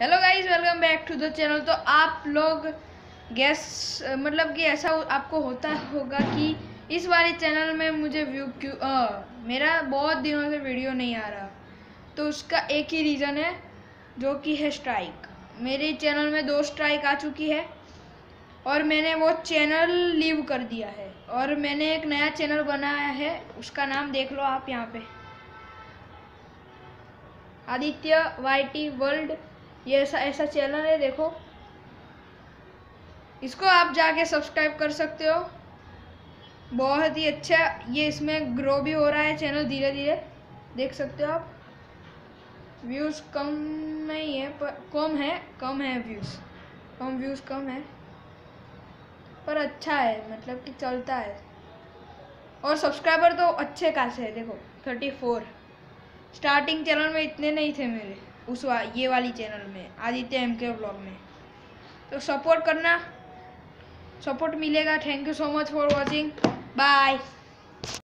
Hello guys welcome back to the channel तो आप लोग गैस मतलब कि ऐसा आपको होता होगा कि इस वाले चैनल में मुझे व्यू क्यों मेरा बहुत दिनों से वीडियो नहीं आ रहा। तो उसका एक ही रीज़न है, जो कि है स्ट्राइक मेरे चैनल में दो स्ट्राइक आ चुकी है और मैंने वो चैनल लीव कर दिया है। और मैंने एक नया चैनल बनाया है, उसका नाम देख लो आप यहाँ पे। आदित्य वाई टी वर्ल्ड ये ऐसा ऐसा चैनल है, देखो। इसको आप जाके सब्सक्राइब कर सकते हो। बहुत ही अच्छा ये इसमें ग्रो भी हो रहा है चैनल धीरे धीरे देख सकते हो आप। व्यूज़ कम नहीं है, पर कम है कम है व्यूज़ कम व्यूज़ कम है। पर अच्छा है मतलब कि चलता है। और सब्सक्राइबर तो अच्छे खासे है, देखो थर्टी फोर स्टार्टिंग चैनल में इतने नहीं थे मेरे। उस वा, ये वाली चैनल में आदित्य एम के ब्लॉग में। तो सपोर्ट करना। सपोर्ट मिलेगा। Thank you so much for watching bye